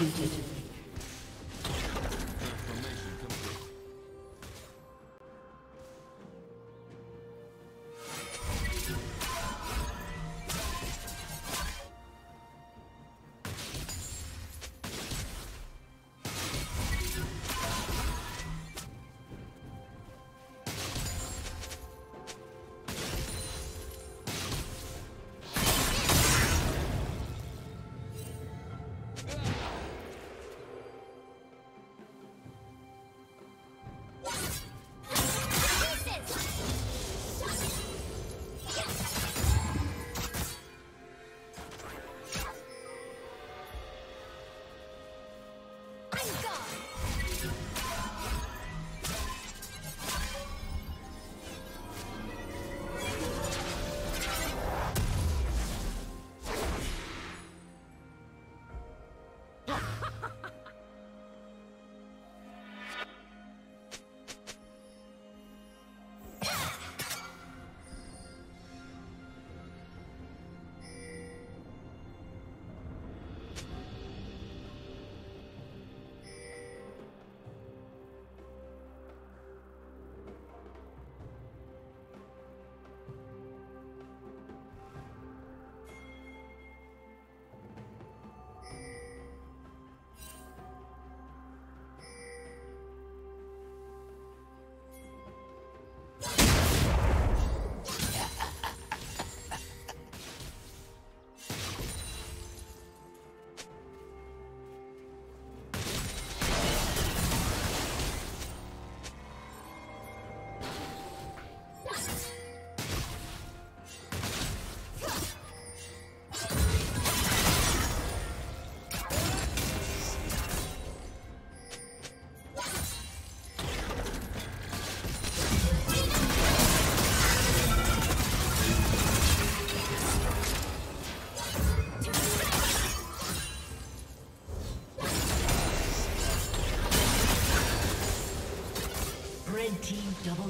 executed.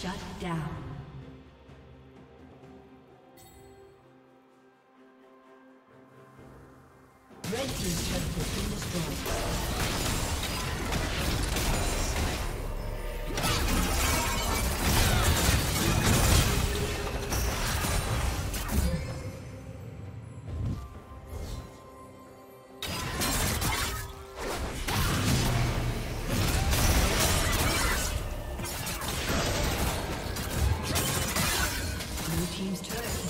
Shut down. Team's turret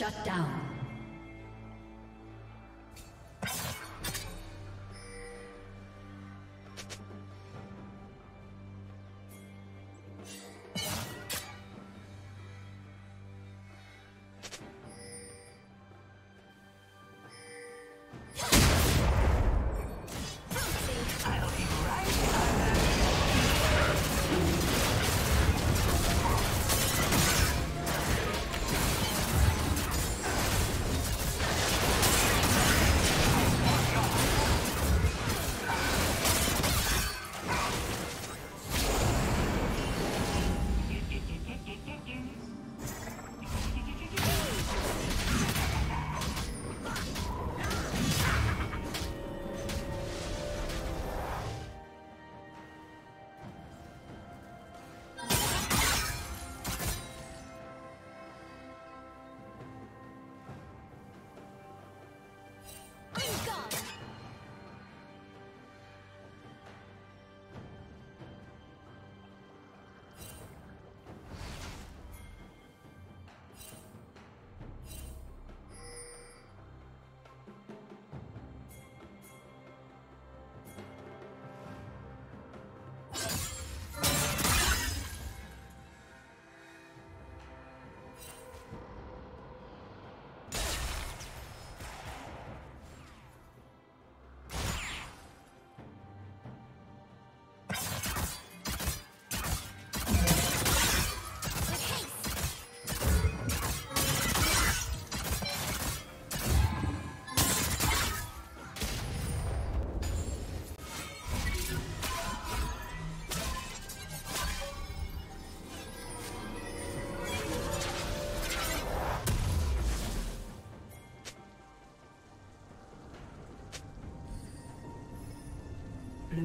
Shut down.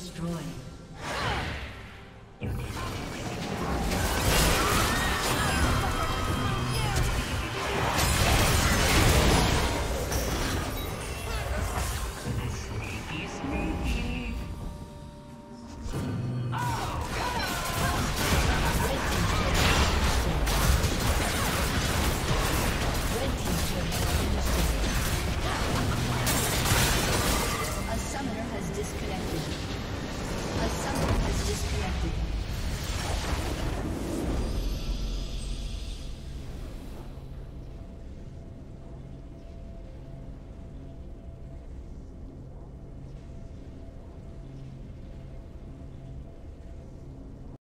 Destroyed.